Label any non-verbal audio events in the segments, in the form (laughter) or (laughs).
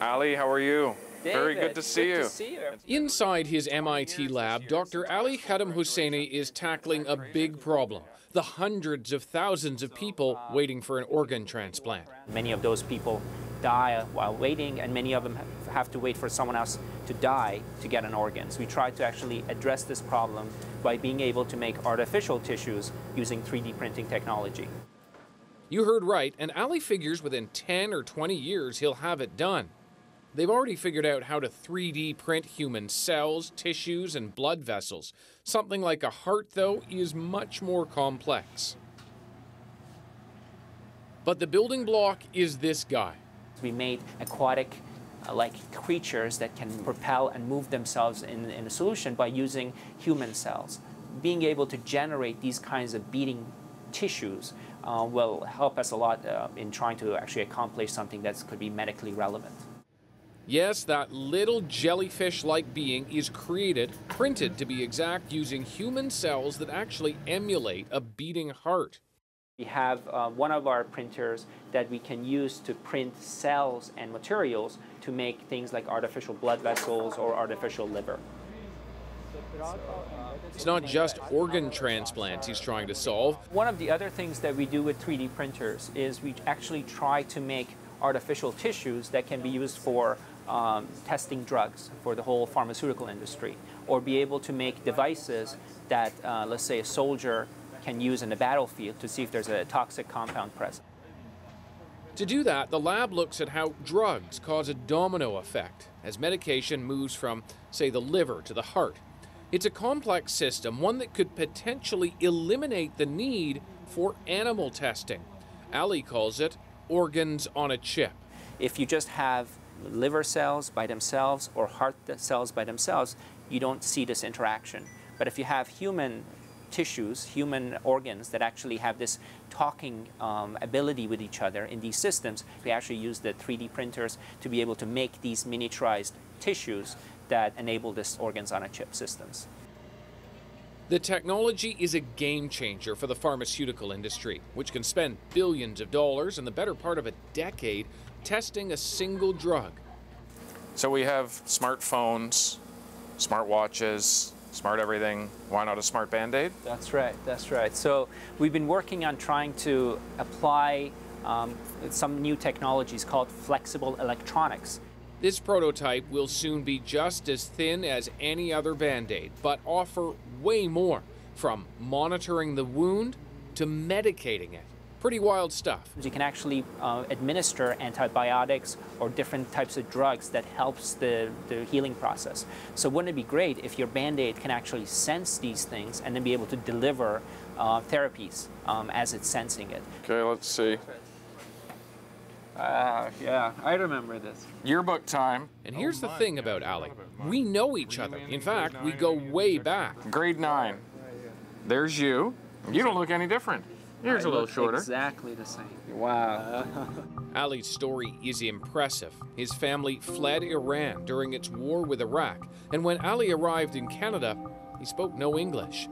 Ali, how are you? Very good to see you. To see you. Inside his MIT lab, Dr. Ali Khademhosseini is tackling a big problem the hundreds of thousands of people uh, waiting for an organ transplant. Many of those people die while waiting, and many of them have to wait for someone else to die to get an organ. So we try to actually address this problem by being able to make artificial tissues using 3D printing technology. You heard right, and Ali figures within 10 or 20 years he'll have it done. They've already figured out how to 3D print human cells, tissues, and blood vessels. Something like a heart, though, is much more complex. But the building block is this guy. We made aquatic uh, like creatures that can propel and move themselves in, in a solution by using human cells. Being able to generate these kinds of beating tissues uh, will help us a lot uh, in trying to actually accomplish something that could be medically relevant. Yes, that little jellyfish like being is created, printed to be exact, using human cells that actually emulate a beating heart. We have uh, one of our printers that we can use to print cells and materials to make things like artificial blood vessels or artificial liver. It's not just organ transplants he's trying to solve. One of the other things that we do with 3D printers is we actually try to make artificial tissues that can be used for um, testing drugs for the whole pharmaceutical industry, or be able to make devices that, uh, let's say, a soldier can use in the battlefield to see if there's a toxic compound present. To do that, the lab looks at how drugs cause a domino effect as medication moves from, say, the liver to the heart. It's a complex system, one that could potentially eliminate the need for animal testing. Ali calls it organs on a chip. If you just have liver cells by themselves or heart cells by themselves, you don't see this interaction. But if you have human tissues, human organs that actually have this talking um, ability with each other in these systems, we actually use the 3D printers to be able to make these miniaturized tissues that enable this organs on a chip systems. The technology is a game changer for the pharmaceutical industry, which can spend billions of dollars and the better part of a decade testing a single drug. So we have smartphones, smartwatches, smart watches, smart everything. Why not a smart band-aid? That's right, that's right. So we've been working on trying to apply um, some new technologies called flexible electronics. This prototype will soon be just as thin as any other band aid, but offer way more from monitoring the wound to medicating it. Pretty wild stuff. You can actually uh, administer antibiotics or different types of drugs that helps the, the healing process. So wouldn't it be great if your Band-Aid can actually sense these things and then be able to deliver uh, therapies um, as it's sensing it? Okay, let's see. Ah, uh, yeah, I remember this. Yearbook time. And here's the thing about Ali. We know each other. In fact, we go way back. Grade 9. There's you. You don't look any different. Here's I a little shorter. Exactly the same. Wow. (laughs) Ali's story is impressive. His family fled Iran during its war with Iraq, and when Ali arrived in Canada, he spoke no English.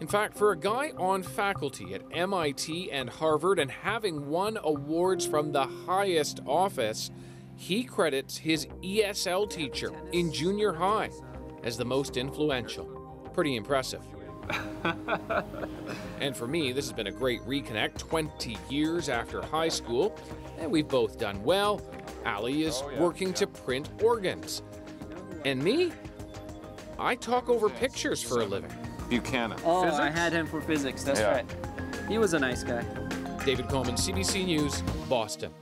In fact, for a guy on faculty at MIT and Harvard and having won awards from the highest office, he credits his ESL teacher in junior high as the most influential. Pretty impressive. (laughs) and for me, this has been a great reconnect 20 years after high school, and we've both done well. Ali is Oh, yeah, working yeah. to print organs. And me? I talk over pictures for a living. Buchanan. Oh, Physics? I had him for physics. That's Yeah. right. He was a nice guy. David Common, CBC News, Boston.